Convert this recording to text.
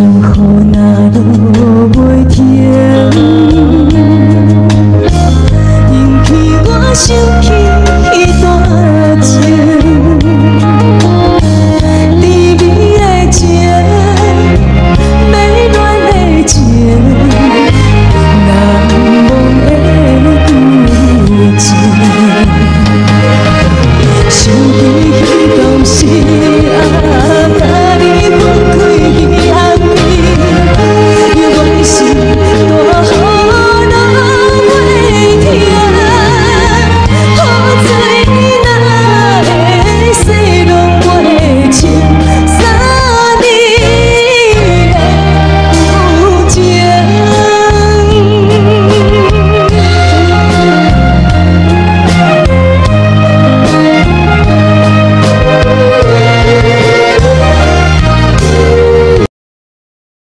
雨若落袂停，引起我心。